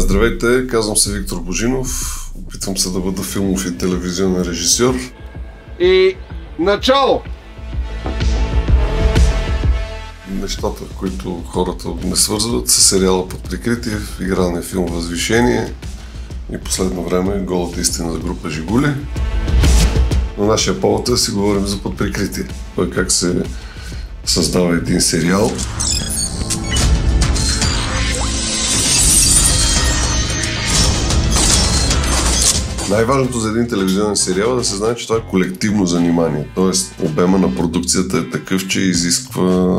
Здравейте, казвам се Виктор Божинов. Опитвам се да бъда филмов и телевизионен режисьор. И начало! Нещата, които хората не свързват, са сериала под прикритие, игралния филм Възвишение и последно време голата истина за група Жигули. На нашия повод е да си говорим за подприкритие. Това как се създава един сериал. Най-важното за един телевизионен сериал е да се знае, че това е колективно занимание. Тоест, обема на продукцията е такъв, че изисква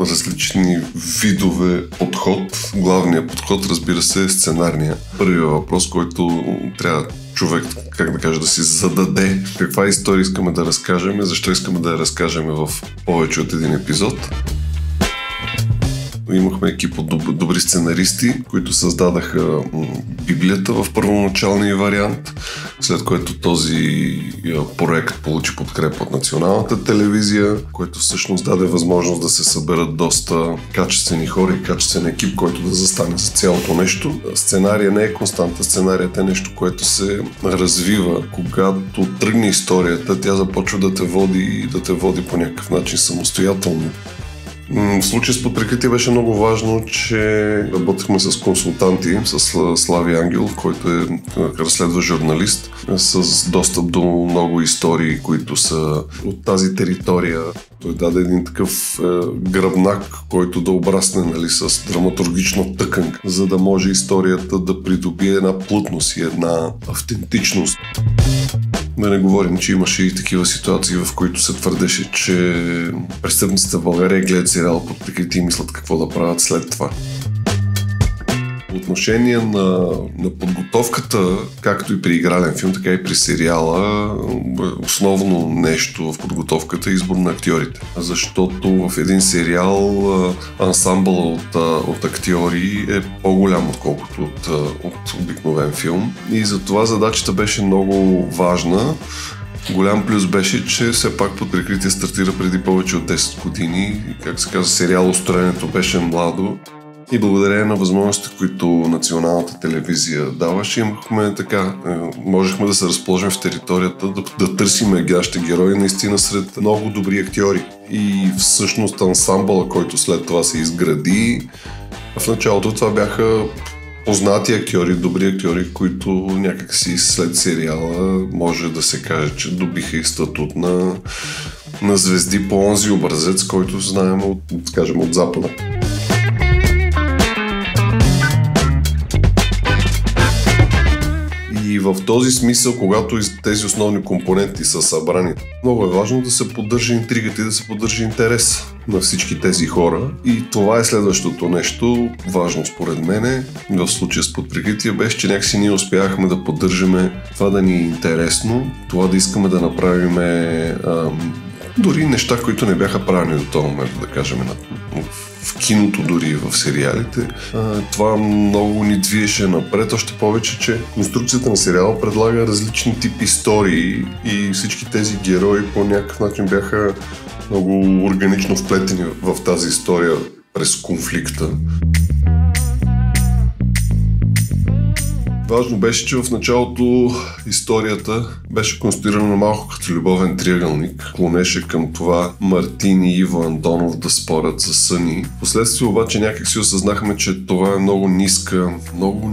различни видове подход. Главният подход, разбира се, е сценарния. Първият въпрос, който трябва човек, как да кажа, да си зададе каква история искаме да разкажем и защо искаме да я разкажем в повече от един епизод. Имахме екип от доб- добри сценаристи, които създадаха Библията в първоначалния вариант, след което този проект получи подкрепа от националната телевизия, което всъщност даде възможност да се съберат доста качествени хора и качествен екип, който да застане за цялото нещо. Сценария не е константа, сценарият е нещо, което се развива. Когато тръгне историята, тя започва да те води да те води по някакъв начин самостоятелно. В случай с подприкритие беше много важно, че работихме с консултанти, с Слави Ангел, който е разследва журналист, с достъп до много истории, които са от тази територия. Той даде един такъв е, гръбнак, който да обрасне нали, с драматургична тъканка, за да може историята да придобие една плътност и една автентичност. Да не говорим, че имаше и такива ситуации, в които се твърдеше, че престъпниците в България гледат сериал под прикритие и мислят какво да правят след това. По отношение на, на подготовката, както и при игрален филм, така и при сериала, основно нещо в подготовката е избор на актьорите. Защото в един сериал ансамбъл от, от актьори е по-голям, отколкото от, от обикновен филм. И затова задачата беше много важна. Голям плюс беше, че все пак под прикритие стартира преди повече от 10 години. Как се казва, сериал устроенето беше младо и благодарение на възможностите, които националната телевизия даваше, имахме така, е, можехме да се разположим в територията, да, да търсим нашите герои наистина сред много добри актьори. И всъщност ансамбъла, който след това се изгради, в началото това бяха познати актьори, добри актьори, които някакси след сериала може да се каже, че добиха и статут на, на звезди по онзи образец, който знаем от, скажем, от Запада. В този смисъл, когато тези основни компоненти са събрани, много е важно да се поддържа интригата и да се поддържа интерес на всички тези хора. И това е следващото нещо, важно според мене, в случая с подприкритие, беше, че някакси ние успяхме да поддържаме това да ни е интересно, това да искаме да направим дори неща, които не бяха правени до този момент, да кажем, в киното, дори в сериалите. Това много ни двиеше напред, още повече, че конструкцията на сериала предлага различни типи истории и всички тези герои по някакъв начин бяха много органично вплетени в тази история през конфликта. Важно беше, че в началото историята беше конструирана малко като любовен триъгълник. Клонеше към това Мартин и Иво Андонов да спорят за съни. Впоследствие обаче някак си осъзнахме, че това е много ниска, много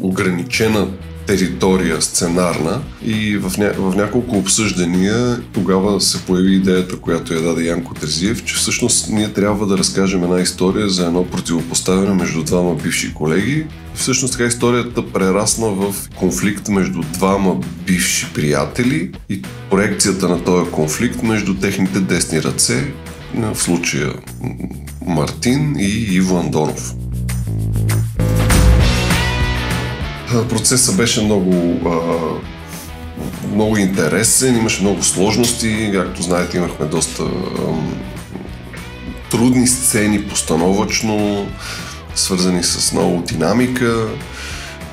ограничена територия сценарна и в, ня... в няколко обсъждания тогава се появи идеята, която я даде Янко Трезиев, че всъщност ние трябва да разкажем една история за едно противопоставяне между двама бивши колеги. Всъщност така историята прерасна в конфликт между двама бивши приятели и проекцията на този конфликт между техните десни ръце, в случая Мартин и Иво Андонов. Процесът беше много, много интересен, имаше много сложности. Както знаете, имахме доста трудни сцени постановъчно, свързани с много динамика.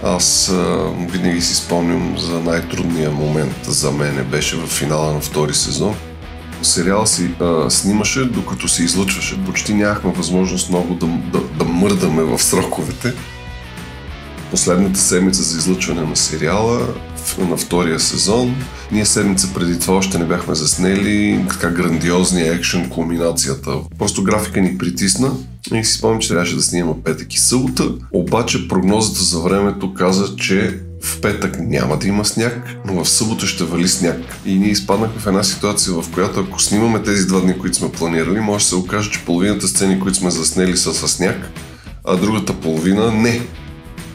Аз а, винаги си спомням за най-трудния момент за мен беше в финала на втори сезон. Сериал си а, снимаше, докато се излъчваше. Почти нямахме възможност много да, да, да мърдаме в сроковете последната седмица за излъчване на сериала, на втория сезон. Ние седмица преди това още не бяхме заснели така грандиозния екшен, кулминацията. Просто графика ни притисна и си спомням, че трябваше да снимаме петък и събота. Обаче прогнозата за времето каза, че в петък няма да има сняг, но в събота ще вали сняг. И ние изпаднахме в една ситуация, в която ако снимаме тези два дни, които сме планирали, може да се окаже, че половината сцени, които сме заснели са с сняг, а другата половина не.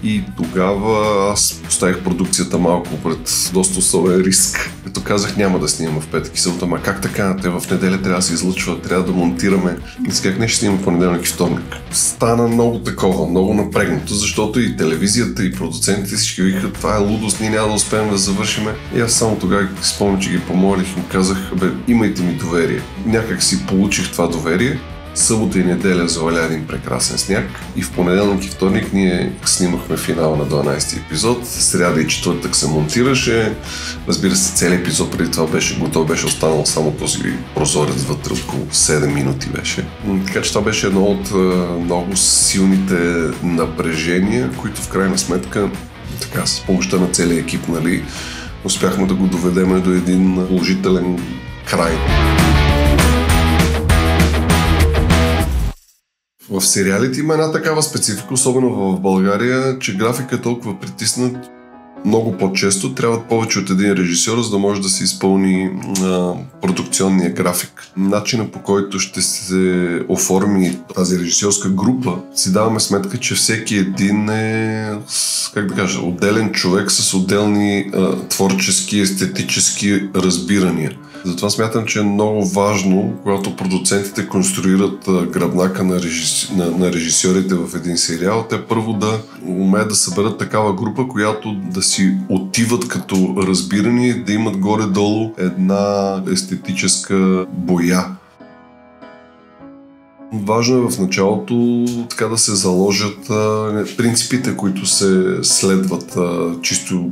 И тогава аз поставих продукцията малко пред доста особен риск. Като казах, няма да снимам в петък и събота, ма как така? Те в неделя трябва да се излъчва, трябва да монтираме. И с как не ще снимам понеделник и вторник. Стана много такова, много напрегнато, защото и телевизията, и продуцентите всички викат, това е лудост, ние няма да успеем да завършиме. И аз само тогава спомням, че ги помолих и им казах, бе, имайте ми доверие. Някак си получих това доверие събота и неделя заваля един прекрасен сняг и в понеделник и вторник ние снимахме финала на 12 епизод. Сряда и четвъртък се монтираше. Разбира се, целият епизод преди това беше готов, беше останал само този прозорец вътре, около 7 минути беше. Така че това беше едно от много силните напрежения, които в крайна сметка така, с помощта на целия екип, нали, успяхме да го доведеме до един положителен край. В сериалите има една такава специфика, особено в България, че графика е толкова притиснат много по-често. Трябват повече от един режисьор, за да може да се изпълни а, продукционния график. Начина по който ще се оформи тази режисьорска група, си даваме сметка, че всеки един е, как да кажа, отделен човек с отделни а, творчески, естетически разбирания. Затова смятам, че е много важно, когато продуцентите конструират гръбнака на, режис... на, на режисьорите в един сериал, те първо да умеят да съберат такава група, която да си отиват като разбирани, да имат горе-долу една естетическа боя. Важно е в началото така да се заложат а, принципите, които се следват а, чисто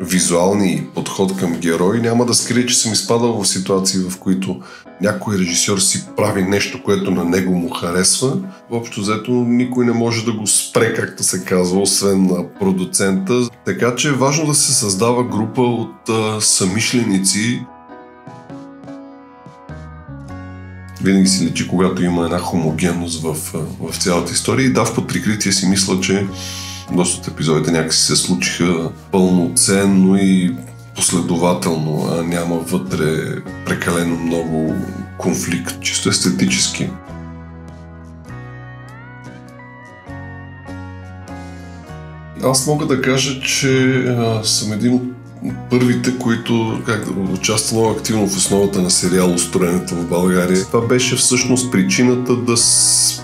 визуални подход към герой, няма да скрие, че съм изпадал в ситуации, в които някой режисьор си прави нещо, което на него му харесва. Въобщо взето никой не може да го спре, както се казва, освен на продуцента. Така че е важно да се създава група от а, самишленици, винаги си лечи, когато има една хомогенност в, в цялата история. И да, в подприкритие си мисля, че доста от епизодите някакси се случиха пълноценно и последователно, а няма вътре прекалено много конфликт, чисто естетически. Аз мога да кажа, че съм един от първите, които как да участвало активно в основата на сериал Устроенето в България. Това беше всъщност причината да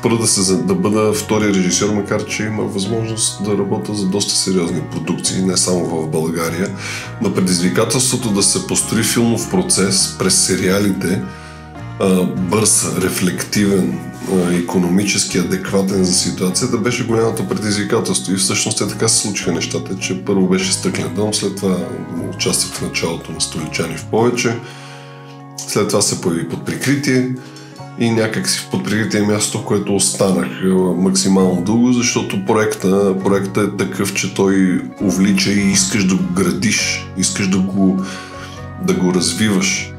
спра да, се, да бъда втори режисьор, макар че има възможност да работя за доста сериозни продукции, не само в България. Но предизвикателството да се построи филмов процес през сериалите, бърз, рефлективен, економически адекватен за ситуацията, беше голямото предизвикателство. И всъщност те така се случиха нещата, че първо беше стъклен дом, след това участвах в началото на столичани в повече, след това се появи под прикритие и някак си в подприкритие място, което останах максимално дълго, защото проекта, проекта е такъв, че той увлича и искаш да го градиш, искаш да го, да го развиваш.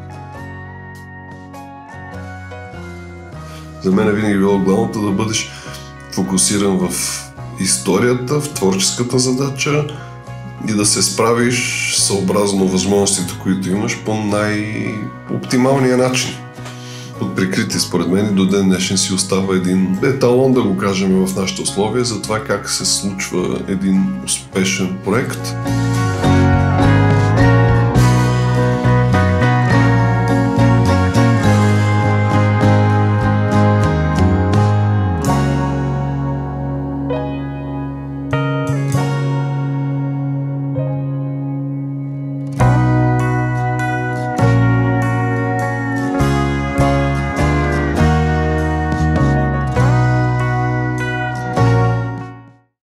За мен е винаги било главното да бъдеш фокусиран в историята, в творческата задача и да се справиш съобразно възможностите, които имаш по най-оптималния начин. Под прикритие, според мен, и до ден днешен си остава един еталон, да го кажем в нашите условия, за това как се случва един успешен проект.